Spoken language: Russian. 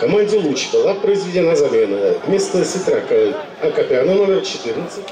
команде «Луч» была произведена замена. Вместо Ситрака Акопяна номер 14